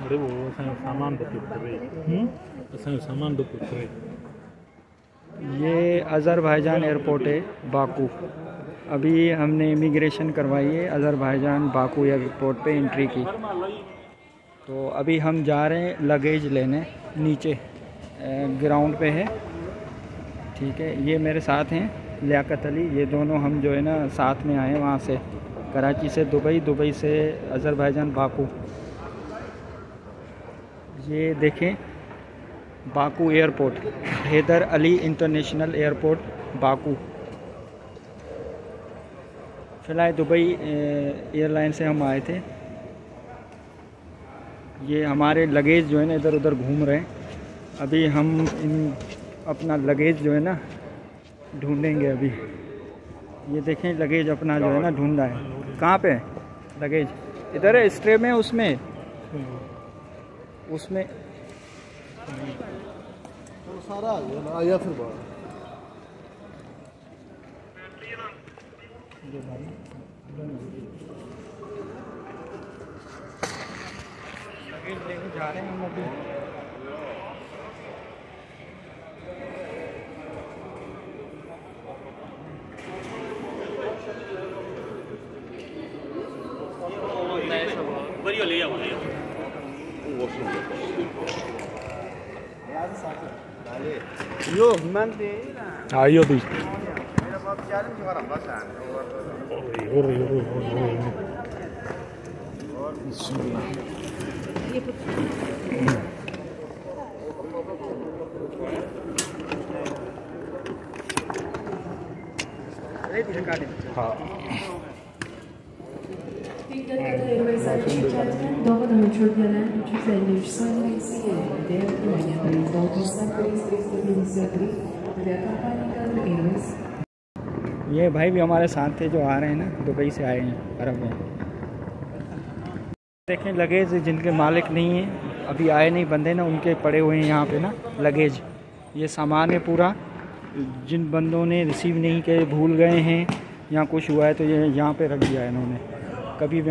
अरे वो असांजो सामान पुछ रही हम्म? असांजो सामान ये अज़रबैजान एयरपोर्ट है बाकू। अभी हमने इमिग्रेशन करवाई है अज़रबैजान बाकू एयरपोर्ट पे एंट्री की। तो अभी हम जा रहे हैं लगेज लेने नीचे ग्राउंड पे है। ठीक है ये मेरे साथ हैं लियाकत अली। ये दोनों हम जो है ना साथ में आए वहाँ से। कराची से दुबई दुबई से अज़रबैजान बाकू। ये देखें, Baku airport, Heydar Ali international airport, Baku. फ़िलहाल दुबई एयरलाइन से हम आए थे। ये हमारे लगेज जो है ना इधर उधर घूम रहे हैं। अभी हम इन, अपना लगेज जो है ना, ढूंढेंगे अभी। ये देखें, लगेज अपना जो है ना, ढूंढा है। कहाँ पे लगेज। इधर है, स्ट्रे में, उसमें। उसमें सारा आ गया ना आया फिर बाहर जा रहे हैं हम अभी. हाँ इहो थी Yok, ben değil. Hayır, değil. Oraya, oraya, oraya, oraya. Bismillah. Ne diyecek halim? Ha. Dikkat edin. 353 sonrası yerinde Umanya'da Dolmuş'tan polis stabilizatörü ve Kampanya Airways ये भाई भी हमारे साथ थे जो आ रहे हैं ना, दुबई से आए हैं, अरब में। देखें, लगेज जिनके मालिक नहीं हैं, अभी आए नहीं, बंदे ना, उनके पड़े हुए हैं यहाँ पे ना, लगेज। ये सामान है पूरा, जिन बंदों ने रिसीव नहीं किए भूल गए हैं या कुछ हुआ है तो ये यहाँ पे रख दिया है इन्होंने। कभी भी